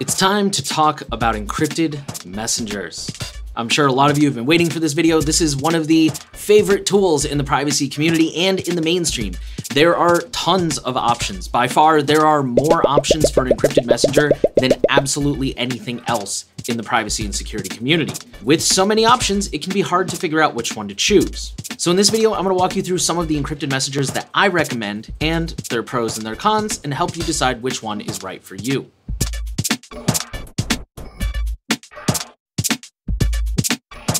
It's time to talk about encrypted messengers. I'm sure a lot of you have been waiting for this video. This is one of the favorite tools in the privacy community and in the mainstream. There are tons of options. By far, there are more options for an encrypted messenger than absolutely anything else in the privacy and security community. With so many options, it can be hard to figure out which one to choose. So in this video, I'm gonna walk you through some of the encrypted messengers that I recommend and their pros and their cons and help you decide which one is right for you.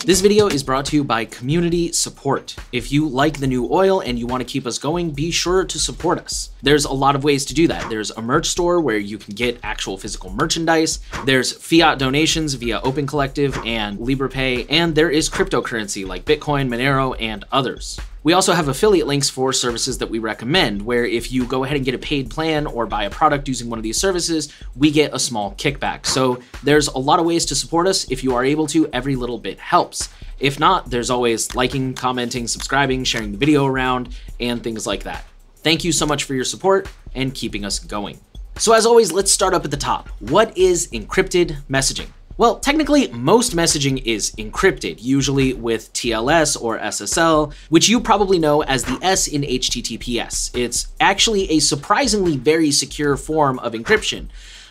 This video is brought to you by Community Support. If you like the new oil and you want to keep us going, be sure to support us. There's a lot of ways to do that. There's a merch store where you can get actual physical merchandise. There's fiat donations via Open Collective and Liberapay, and there is cryptocurrency like Bitcoin, Monero, and others. We also have affiliate links for services that we recommend, where if you go ahead and get a paid plan or buy a product using one of these services, we get a small kickback. So there's a lot of ways to support us. If you are able to, every little bit helps. If not, there's always liking, commenting, subscribing, sharing the video around, and things like that. Thank you so much for your support and keeping us going. So as always, let's start up at the top. What is encrypted messaging? Well, technically, most messaging is encrypted, usually with TLS or SSL, which you probably know as the S in HTTPS. It's actually a surprisingly very secure form of encryption.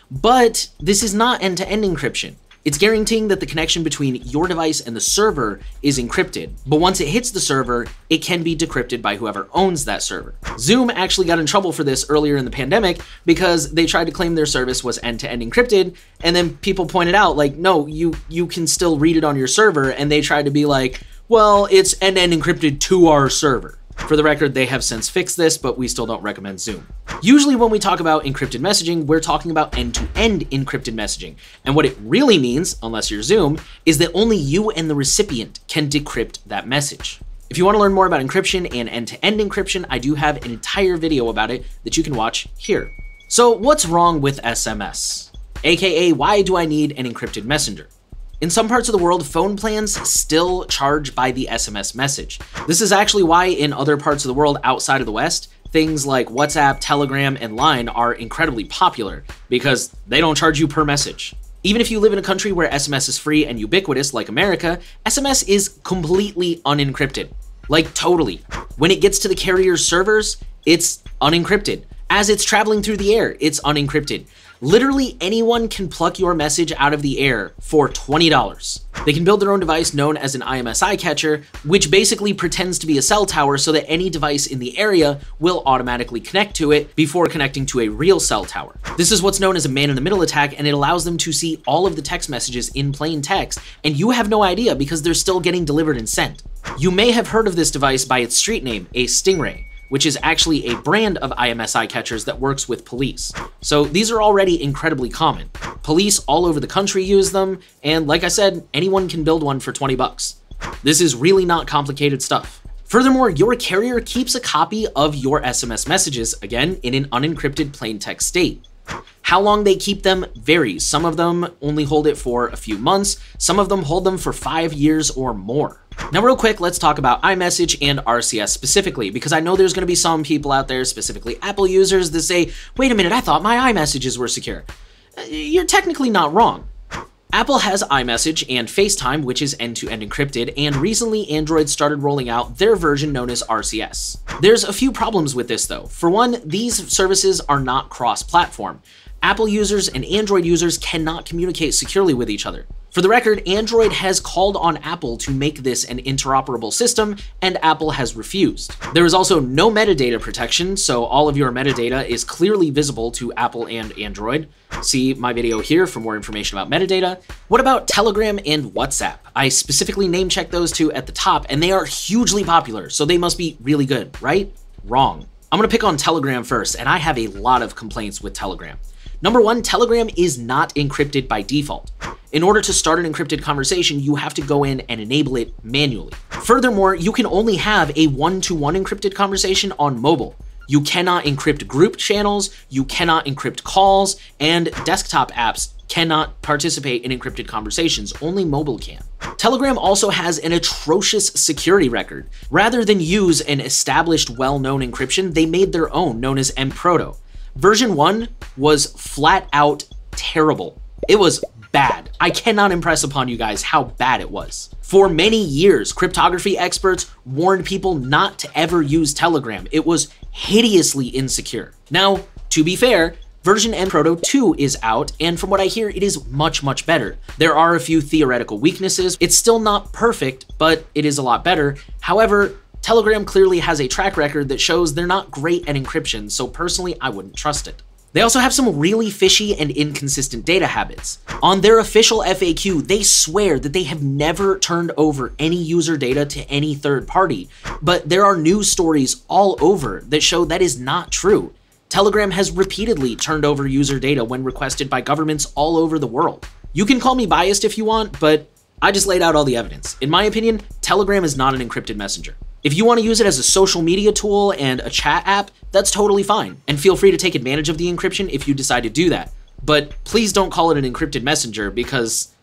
But this is not end-to-end -end encryption. It's guaranteeing that the connection between your device and the server is encrypted, but once it hits the server, it can be decrypted by whoever owns that server. Zoom actually got in trouble for this earlier in the pandemic because they tried to claim their service was end-to-end -end encrypted, and then people pointed out like, no, you you can still read it on your server, and they tried to be like, well, it's end-to-end -end encrypted to our server. For the record, they have since fixed this, but we still don't recommend Zoom. Usually when we talk about encrypted messaging, we're talking about end-to-end -end encrypted messaging. And what it really means, unless you're Zoom, is that only you and the recipient can decrypt that message. If you want to learn more about encryption and end-to-end -end encryption, I do have an entire video about it that you can watch here. So what's wrong with SMS? AKA, why do I need an encrypted messenger? In some parts of the world, phone plans still charge by the SMS message. This is actually why in other parts of the world outside of the West, things like WhatsApp, Telegram, and Line are incredibly popular because they don't charge you per message. Even if you live in a country where SMS is free and ubiquitous like America, SMS is completely unencrypted. Like totally. When it gets to the carrier's servers, it's unencrypted. As it's traveling through the air, it's unencrypted. Literally anyone can pluck your message out of the air for $20. They can build their own device known as an IMSI catcher, which basically pretends to be a cell tower so that any device in the area will automatically connect to it before connecting to a real cell tower. This is what's known as a man-in-the-middle attack, and it allows them to see all of the text messages in plain text, and you have no idea because they're still getting delivered and sent. You may have heard of this device by its street name, a Stingray which is actually a brand of IMSI catchers that works with police. So these are already incredibly common. Police all over the country use them, and like I said, anyone can build one for 20 bucks. This is really not complicated stuff. Furthermore, your carrier keeps a copy of your SMS messages, again, in an unencrypted plain text state. How long they keep them varies. Some of them only hold it for a few months, some of them hold them for five years or more. Now real quick, let's talk about iMessage and RCS specifically, because I know there's going to be some people out there, specifically Apple users, that say, wait a minute, I thought my iMessages were secure. Uh, you're technically not wrong. Apple has iMessage and FaceTime, which is end-to-end -end encrypted, and recently Android started rolling out their version known as RCS. There's a few problems with this though. For one, these services are not cross-platform. Apple users and Android users cannot communicate securely with each other. For the record, Android has called on Apple to make this an interoperable system, and Apple has refused. There is also no metadata protection, so all of your metadata is clearly visible to Apple and Android. See my video here for more information about metadata. What about Telegram and WhatsApp? I specifically name checked those two at the top, and they are hugely popular, so they must be really good, right? Wrong. I'm gonna pick on Telegram first, and I have a lot of complaints with Telegram. Number one, Telegram is not encrypted by default. In order to start an encrypted conversation, you have to go in and enable it manually. Furthermore, you can only have a one-to-one -one encrypted conversation on mobile. You cannot encrypt group channels, you cannot encrypt calls, and desktop apps cannot participate in encrypted conversations, only mobile can. Telegram also has an atrocious security record. Rather than use an established well-known encryption, they made their own, known as MTProto. Version 1 was flat out terrible. It was bad. I cannot impress upon you guys how bad it was. For many years, cryptography experts warned people not to ever use Telegram. It was hideously insecure. Now, to be fair, Version MTProto 2 is out, and from what I hear, it is much, much better. There are a few theoretical weaknesses. It's still not perfect, but it is a lot better. However, Telegram clearly has a track record that shows they're not great at encryption, so personally, I wouldn't trust it. They also have some really fishy and inconsistent data habits. On their official FAQ, they swear that they have never turned over any user data to any third party, but there are news stories all over that show that is not true. Telegram has repeatedly turned over user data when requested by governments all over the world. You can call me biased if you want, but I just laid out all the evidence. In my opinion, Telegram is not an encrypted messenger. If you want to use it as a social media tool and a chat app, that's totally fine. And feel free to take advantage of the encryption if you decide to do that. But please don't call it an encrypted messenger because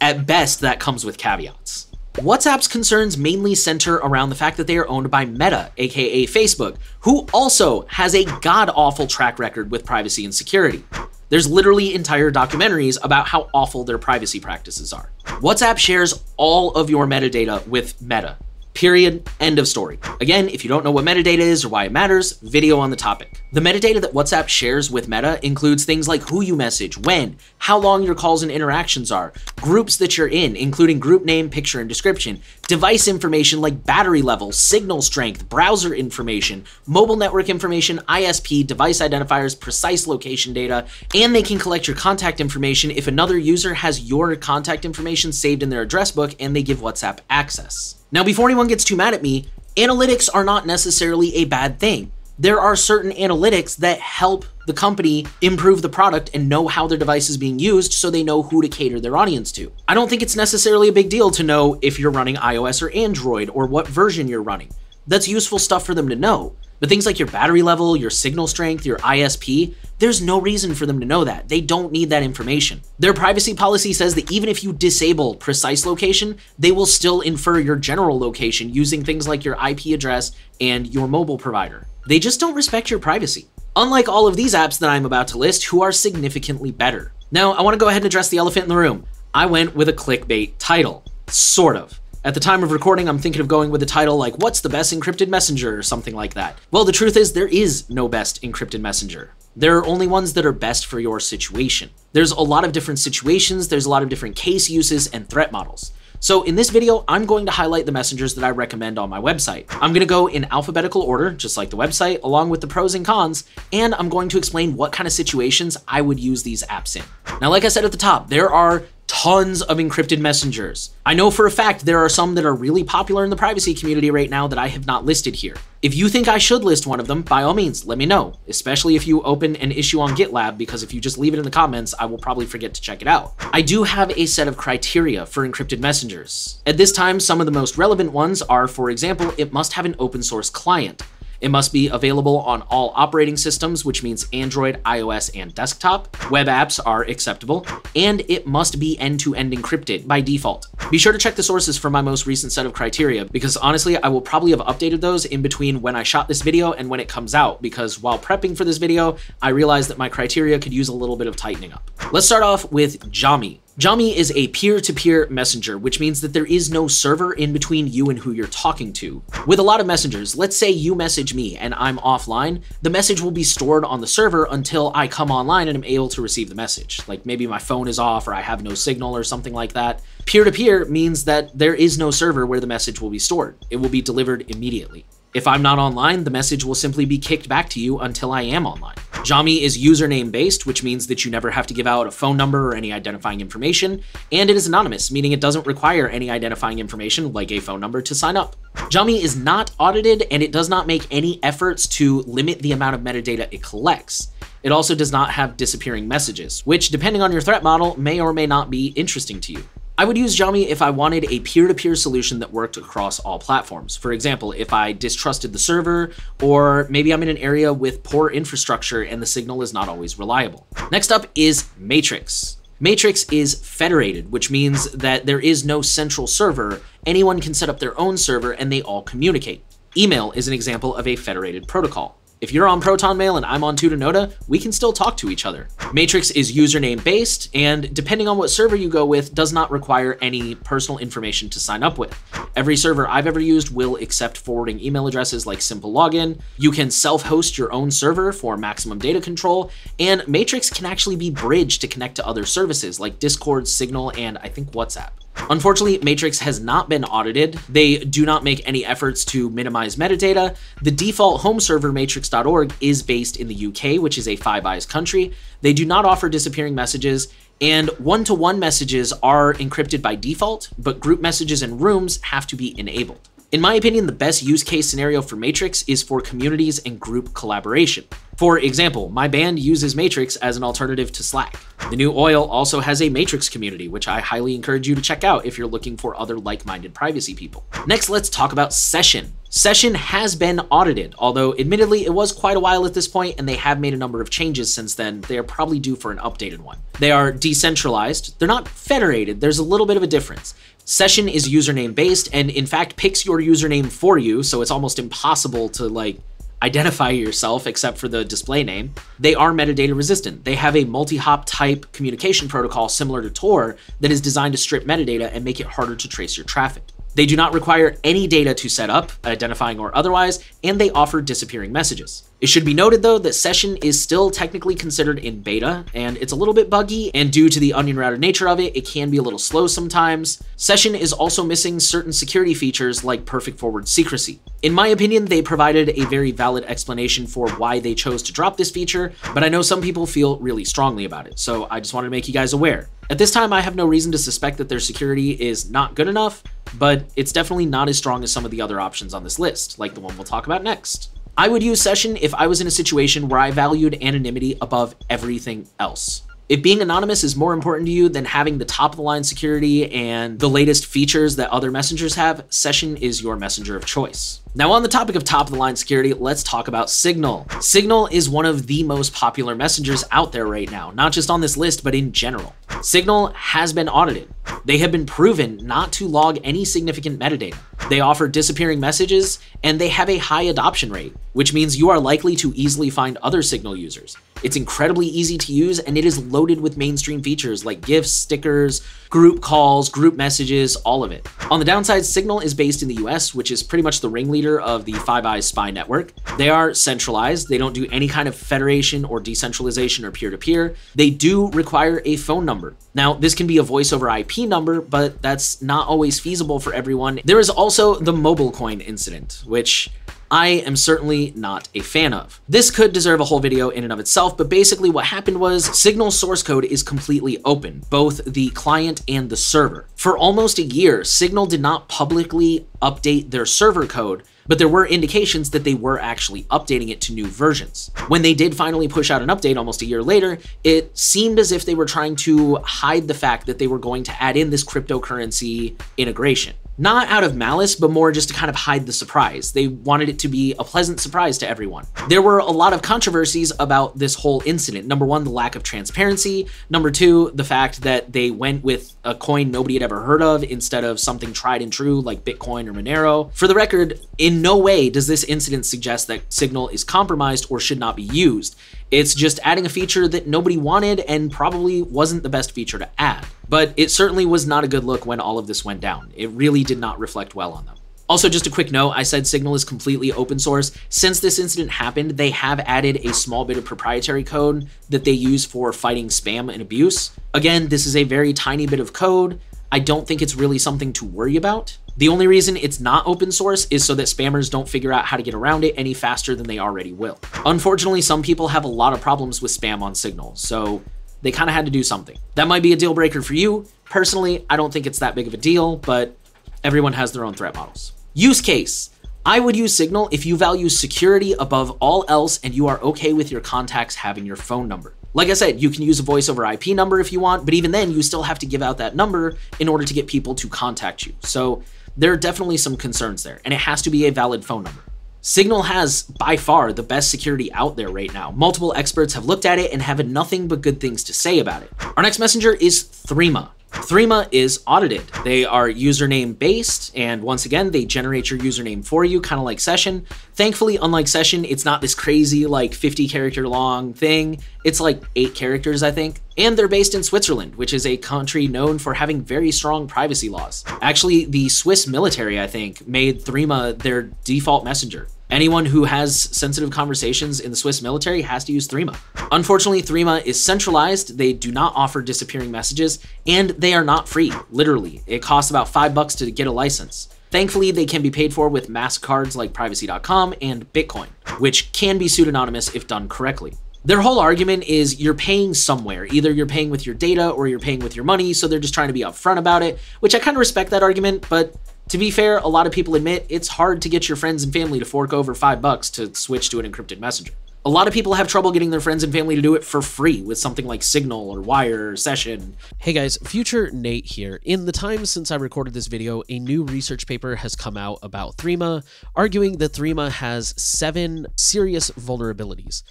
at best that comes with caveats. WhatsApp's concerns mainly center around the fact that they are owned by Meta, aka Facebook, who also has a god awful track record with privacy and security. There's literally entire documentaries about how awful their privacy practices are. WhatsApp shares all of your metadata with Meta, Period. End of story. Again, if you don't know what metadata is or why it matters, video on the topic. The metadata that WhatsApp shares with Meta includes things like who you message, when, how long your calls and interactions are, groups that you're in, including group name, picture, and description, device information like battery level, signal strength, browser information, mobile network information, ISP, device identifiers, precise location data, and they can collect your contact information if another user has your contact information saved in their address book and they give WhatsApp access. Now, before anyone gets too mad at me, analytics are not necessarily a bad thing. There are certain analytics that help the company improve the product and know how their device is being used so they know who to cater their audience to. I don't think it's necessarily a big deal to know if you're running iOS or Android or what version you're running. That's useful stuff for them to know. But things like your battery level, your signal strength, your ISP, there's no reason for them to know that. They don't need that information. Their privacy policy says that even if you disable precise location, they will still infer your general location using things like your IP address and your mobile provider. They just don't respect your privacy. Unlike all of these apps that I'm about to list, who are significantly better. Now, I want to go ahead and address the elephant in the room. I went with a clickbait title. Sort of. At the time of recording, I'm thinking of going with a title like, What's the Best Encrypted Messenger? or something like that. Well, the truth is, there is no best encrypted messenger. There are only ones that are best for your situation. There's a lot of different situations, there's a lot of different case uses and threat models. So in this video, I'm going to highlight the messengers that I recommend on my website. I'm to go in alphabetical order, just like the website, along with the pros and cons, and I'm going to explain what kind of situations I would use these apps in. Now, like I said at the top, there are tons of encrypted messengers. I know for a fact there are some that are really popular in the privacy community right now that I have not listed here. If you think I should list one of them, by all means, let me know, especially if you open an issue on GitLab, because if you just leave it in the comments, I will probably forget to check it out. I do have a set of criteria for encrypted messengers. At this time, some of the most relevant ones are, for example, it must have an open source client. It must be available on all operating systems, which means Android, iOS, and desktop. Web apps are acceptable, and it must be end-to-end -end encrypted by default. Be sure to check the sources for my most recent set of criteria, because honestly, I will probably have updated those in between when I shot this video and when it comes out, because while prepping for this video, I realized that my criteria could use a little bit of tightening up. Let's start off with Jami. Jami is a peer-to-peer -peer messenger, which means that there is no server in between you and who you're talking to. With a lot of messengers, let's say you message me and I'm offline, the message will be stored on the server until I come online and am able to receive the message. Like maybe my phone is off or I have no signal or something like that. Peer-to-peer -peer means that there is no server where the message will be stored. It will be delivered immediately. If I'm not online, the message will simply be kicked back to you until I am online. Jami is username based, which means that you never have to give out a phone number or any identifying information, and it is anonymous, meaning it doesn't require any identifying information like a phone number to sign up. Jami is not audited and it does not make any efforts to limit the amount of metadata it collects. It also does not have disappearing messages, which depending on your threat model may or may not be interesting to you. I would use Jami if I wanted a peer-to-peer -peer solution that worked across all platforms. For example, if I distrusted the server, or maybe I'm in an area with poor infrastructure and the signal is not always reliable. Next up is Matrix. Matrix is federated, which means that there is no central server. Anyone can set up their own server and they all communicate. Email is an example of a federated protocol. If you're on Proton Mail and I'm on Tutanota, we can still talk to each other. Matrix is username based, and depending on what server you go with, does not require any personal information to sign up with. Every server I've ever used will accept forwarding email addresses like SimpleLogin. You can self-host your own server for maximum data control, and Matrix can actually be bridged to connect to other services like Discord, Signal, and I think WhatsApp. Unfortunately, Matrix has not been audited. They do not make any efforts to minimize metadata. The default home server matrix.org is based in the UK, which is a Five Eyes country. They do not offer disappearing messages, and one-to-one -one messages are encrypted by default, but group messages and rooms have to be enabled. In my opinion, the best use case scenario for Matrix is for communities and group collaboration. For example, my band uses Matrix as an alternative to Slack. The new Oil also has a Matrix community, which I highly encourage you to check out if you're looking for other like-minded privacy people. Next, let's talk about Session. Session has been audited, although admittedly it was quite a while at this point and they have made a number of changes since then. They are probably due for an updated one. They are decentralized. They're not federated. There's a little bit of a difference. Session is username based and in fact picks your username for you, so it's almost impossible to like identify yourself except for the display name. They are metadata resistant. They have a multi-hop type communication protocol similar to Tor that is designed to strip metadata and make it harder to trace your traffic. They do not require any data to set up, identifying or otherwise, and they offer disappearing messages. It should be noted though that Session is still technically considered in beta, and it's a little bit buggy, and due to the onion router nature of it, it can be a little slow sometimes. Session is also missing certain security features like perfect forward secrecy. In my opinion, they provided a very valid explanation for why they chose to drop this feature, but I know some people feel really strongly about it, so I just wanted to make you guys aware. At this time, I have no reason to suspect that their security is not good enough, but it's definitely not as strong as some of the other options on this list, like the one we'll talk about next. I would use Session if I was in a situation where I valued anonymity above everything else. If being anonymous is more important to you than having the top of the line security and the latest features that other messengers have, Session is your messenger of choice. Now on the topic of top of the line security, let's talk about Signal. Signal is one of the most popular messengers out there right now, not just on this list, but in general. Signal has been audited. They have been proven not to log any significant metadata. They offer disappearing messages, and they have a high adoption rate, which means you are likely to easily find other Signal users. It's incredibly easy to use, and it is loaded with mainstream features like GIFs, stickers, group calls, group messages, all of it. On the downside, Signal is based in the US, which is pretty much the ringleader of the Five Eyes spy network. They are centralized. They don't do any kind of federation or decentralization or peer-to-peer. -peer. They do require a phone number. Now, this can be a voice over IP number, but that's not always feasible for everyone. There is also the MobileCoin incident, which I am certainly not a fan of. This could deserve a whole video in and of itself, but basically what happened was Signal source code is completely open, both the client and the server. For almost a year, Signal did not publicly update their server code, but there were indications that they were actually updating it to new versions. When they did finally push out an update almost a year later, it seemed as if they were trying to hide the fact that they were going to add in this cryptocurrency integration not out of malice, but more just to kind of hide the surprise. They wanted it to be a pleasant surprise to everyone. There were a lot of controversies about this whole incident. Number one, the lack of transparency. Number two, the fact that they went with a coin nobody had ever heard of instead of something tried and true like Bitcoin or Monero. For the record, in no way does this incident suggest that Signal is compromised or should not be used. It's just adding a feature that nobody wanted and probably wasn't the best feature to add. But it certainly was not a good look when all of this went down. It really did not reflect well on them. Also, just a quick note, I said Signal is completely open source. Since this incident happened, they have added a small bit of proprietary code that they use for fighting spam and abuse. Again, this is a very tiny bit of code. I don't think it's really something to worry about. The only reason it's not open source is so that spammers don't figure out how to get around it any faster than they already will. Unfortunately, some people have a lot of problems with spam on Signal, so they kind of had to do something. That might be a deal breaker for you. Personally, I don't think it's that big of a deal, but everyone has their own threat models. Use case. I would use Signal if you value security above all else and you are okay with your contacts having your phone number. Like I said, you can use a voice over IP number if you want, but even then you still have to give out that number in order to get people to contact you. So there are definitely some concerns there, and it has to be a valid phone number. Signal has by far the best security out there right now. Multiple experts have looked at it and have nothing but good things to say about it. Our next messenger is Threema. Threema is audited. They are username based, and once again, they generate your username for you, kind of like Session. Thankfully, unlike Session, it's not this crazy, like 50 character long thing. It's like eight characters, I think. And they're based in Switzerland, which is a country known for having very strong privacy laws. Actually, the Swiss military, I think, made Threema their default messenger. Anyone who has sensitive conversations in the Swiss military has to use Threema. Unfortunately, Threema is centralized, they do not offer disappearing messages, and they are not free, literally. It costs about five bucks to get a license. Thankfully, they can be paid for with mask cards like privacy.com and Bitcoin, which can be pseudonymous if done correctly. Their whole argument is you're paying somewhere. Either you're paying with your data or you're paying with your money, so they're just trying to be upfront about it, which I kind of respect that argument, but to be fair, a lot of people admit it's hard to get your friends and family to fork over five bucks to switch to an encrypted messenger. A lot of people have trouble getting their friends and family to do it for free with something like Signal or Wire or Session. Hey guys, future Nate here. In the time since I recorded this video, a new research paper has come out about Threema, arguing that Threema has seven serious vulnerabilities.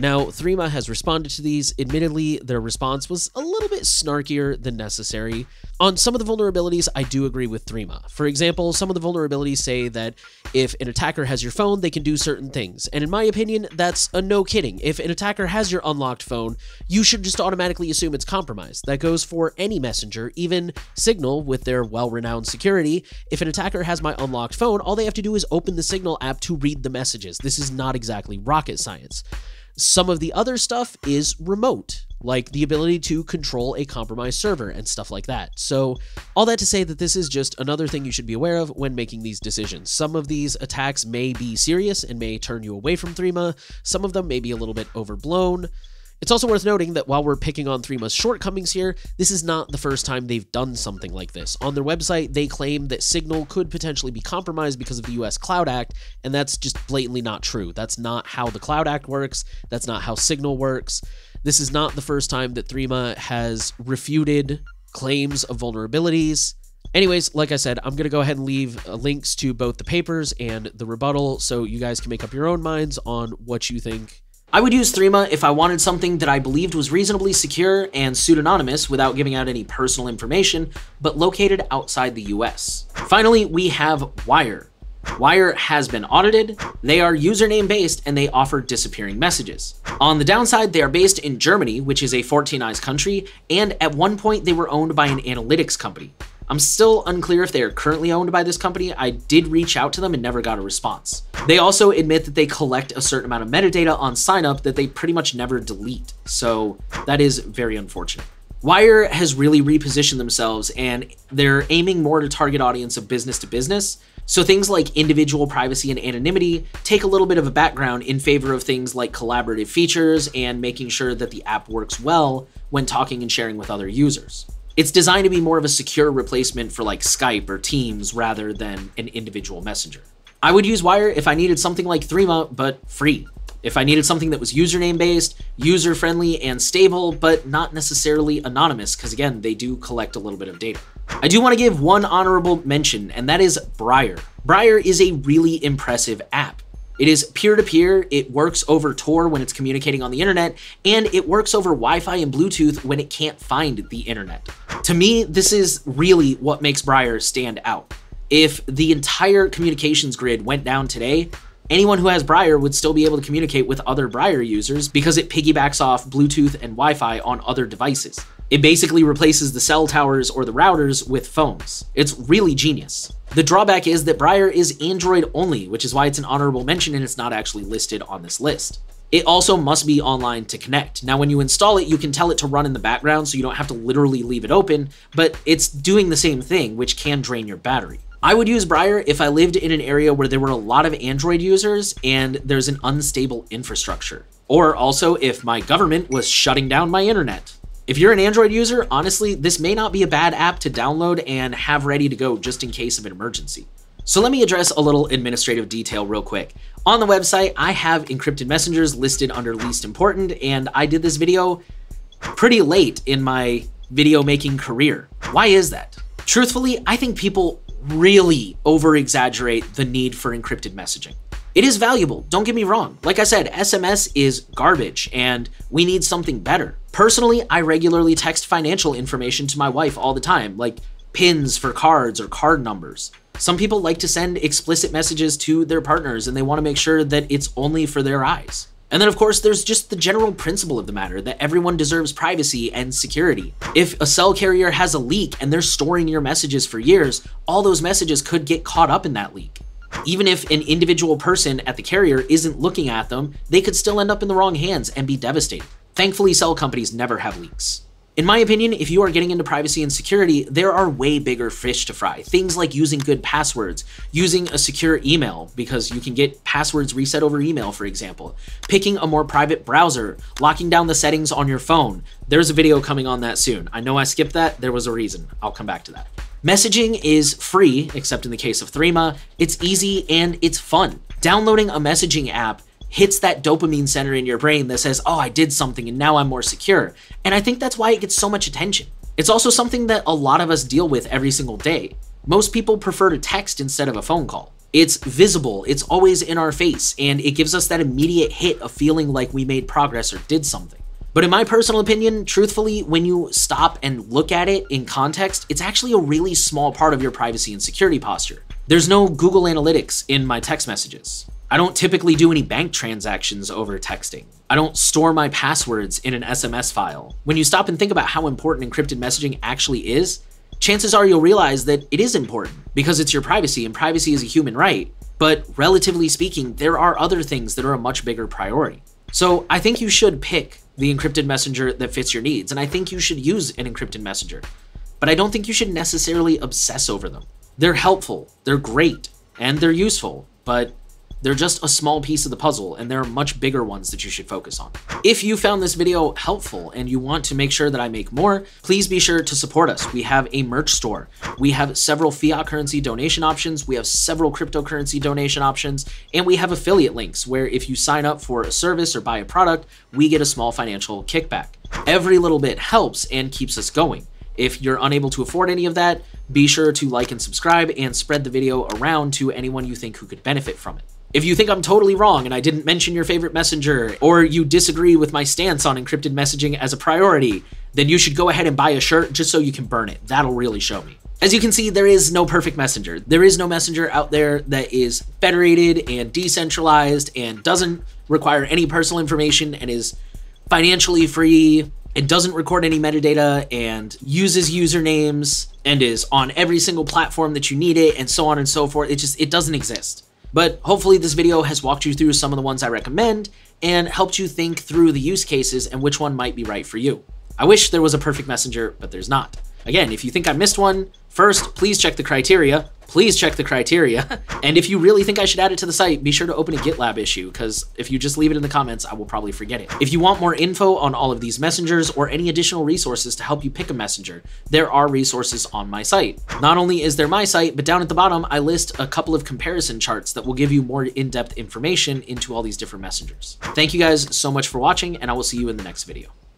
Now, Threema has responded to these. Admittedly, their response was a little bit snarkier than necessary. On some of the vulnerabilities, I do agree with Threema. For example, some of the vulnerabilities say that if an attacker has your phone, they can do certain things. And in my opinion, that's a no kidding. If an attacker has your unlocked phone, you should just automatically assume it's compromised. That goes for any messenger, even Signal with their well renowned security. If an attacker has my unlocked phone, all they have to do is open the Signal app to read the messages. This is not exactly rocket science. Some of the other stuff is remote, like the ability to control a compromised server and stuff like that. So, all that to say that this is just another thing you should be aware of when making these decisions. Some of these attacks may be serious and may turn you away from Threema, some of them may be a little bit overblown. It's also worth noting that while we're picking on Threema's shortcomings here, this is not the first time they've done something like this. On their website, they claim that Signal could potentially be compromised because of the US Cloud Act, and that's just blatantly not true. That's not how the Cloud Act works, that's not how Signal works. This is not the first time that Threema has refuted claims of vulnerabilities. Anyways, like I said, I'm going to go ahead and leave uh, links to both the papers and the rebuttal so you guys can make up your own minds on what you think I would use Threema if I wanted something that I believed was reasonably secure and pseudonymous without giving out any personal information, but located outside the US. Finally, we have Wire. Wire has been audited, they are username based, and they offer disappearing messages. On the downside, they are based in Germany, which is a 14 eyes country, and at one point they were owned by an analytics company. I'm still unclear if they are currently owned by this company. I did reach out to them and never got a response. They also admit that they collect a certain amount of metadata on signup that they pretty much never delete. So that is very unfortunate. Wire has really repositioned themselves and they're aiming more to target audience of business to business. So things like individual privacy and anonymity take a little bit of a background in favor of things like collaborative features and making sure that the app works well when talking and sharing with other users. It's designed to be more of a secure replacement for like Skype or Teams rather than an individual messenger. I would use Wire if I needed something like Threema, but free. If I needed something that was username based, user friendly, and stable, but not necessarily anonymous, because again, they do collect a little bit of data. I do want to give one honorable mention, and that is Briar. Briar is a really impressive app. It is peer-to-peer, it works over Tor when it's communicating on the internet, and it works over Wi-Fi and Bluetooth when it can't find the internet. To me, this is really what makes Briar stand out. If the entire communications grid went down today, anyone who has Briar would still be able to communicate with other Briar users because it piggybacks off Bluetooth and Wi-Fi on other devices. It basically replaces the cell towers or the routers with phones. It's really genius. The drawback is that Briar is Android only, which is why it's an honorable mention and it's not actually listed on this list. It also must be online to connect. Now, when you install it, you can tell it to run in the background so you don't have to literally leave it open, but it's doing the same thing, which can drain your battery. I would use Briar if I lived in an area where there were a lot of Android users and there's an unstable infrastructure. Or also if my government was shutting down my internet. If you're an Android user, honestly, this may not be a bad app to download and have ready to go just in case of an emergency. So let me address a little administrative detail real quick. On the website, I have encrypted messengers listed under least important, and I did this video pretty late in my video making career. Why is that? Truthfully, I think people really over exaggerate the need for encrypted messaging. It is valuable, don't get me wrong. Like I said, SMS is garbage and we need something better. Personally, I regularly text financial information to my wife all the time, like pins for cards or card numbers. Some people like to send explicit messages to their partners and they want to make sure that it's only for their eyes. And then, of course, there's just the general principle of the matter that everyone deserves privacy and security. If a cell carrier has a leak and they're storing your messages for years, all those messages could get caught up in that leak. Even if an individual person at the carrier isn't looking at them, they could still end up in the wrong hands and be devastated. Thankfully, cell companies never have leaks. In my opinion, if you are getting into privacy and security, there are way bigger fish to fry. Things like using good passwords, using a secure email, because you can get passwords reset over email, for example, picking a more private browser, locking down the settings on your phone. There's a video coming on that soon. I know I skipped that. There was a reason. I'll come back to that. Messaging is free, except in the case of Threema. It's easy and it's fun. Downloading a messaging app hits that dopamine center in your brain that says, oh, I did something and now I'm more secure. And I think that's why it gets so much attention. It's also something that a lot of us deal with every single day. Most people prefer to text instead of a phone call. It's visible, it's always in our face, and it gives us that immediate hit of feeling like we made progress or did something. But in my personal opinion, truthfully, when you stop and look at it in context, it's actually a really small part of your privacy and security posture. There's no Google Analytics in my text messages. I don't typically do any bank transactions over texting. I don't store my passwords in an SMS file. When you stop and think about how important encrypted messaging actually is, chances are you'll realize that it is important because it's your privacy and privacy is a human right. But relatively speaking, there are other things that are a much bigger priority. So I think you should pick the encrypted messenger that fits your needs, and I think you should use an encrypted messenger. But I don't think you should necessarily obsess over them. They're helpful, they're great, and they're useful, but they're just a small piece of the puzzle, and there are much bigger ones that you should focus on. If you found this video helpful and you want to make sure that I make more, please be sure to support us. We have a merch store. We have several fiat currency donation options. We have several cryptocurrency donation options, and we have affiliate links where if you sign up for a service or buy a product, we get a small financial kickback. Every little bit helps and keeps us going. If you're unable to afford any of that, be sure to like and subscribe and spread the video around to anyone you think who could benefit from it. If you think I'm totally wrong and I didn't mention your favorite messenger, or you disagree with my stance on encrypted messaging as a priority, then you should go ahead and buy a shirt just so you can burn it. That'll really show me. As you can see, there is no perfect messenger. There is no messenger out there that is federated and decentralized and doesn't require any personal information and is financially free and doesn't record any metadata and uses usernames and is on every single platform that you need it and so on and so forth. It just, it doesn't exist. But hopefully this video has walked you through some of the ones I recommend and helped you think through the use cases and which one might be right for you. I wish there was a perfect messenger, but there's not. Again, if you think I missed one, first, please check the criteria please check the criteria. and if you really think I should add it to the site, be sure to open a GitLab issue, because if you just leave it in the comments, I will probably forget it. If you want more info on all of these messengers or any additional resources to help you pick a messenger, there are resources on my site. Not only is there my site, but down at the bottom, I list a couple of comparison charts that will give you more in-depth information into all these different messengers. Thank you guys so much for watching, and I will see you in the next video.